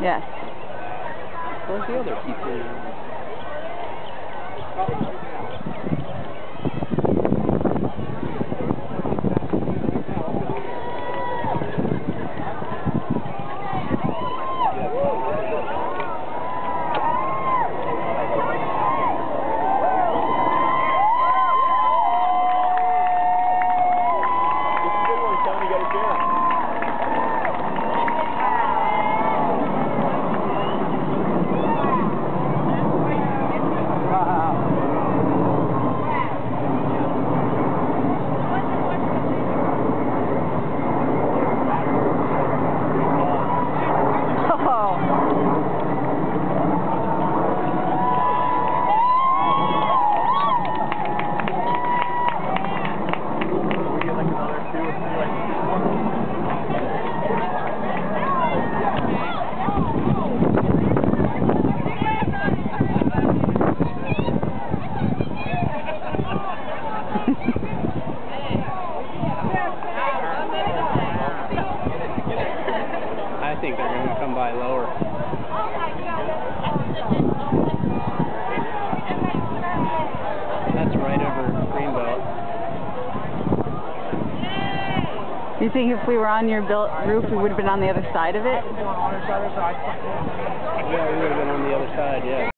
Yes. Where's the other people? I think they're going to come by lower. That's right over Greenbelt. You think if we were on your built roof, we would have been on the other side of it?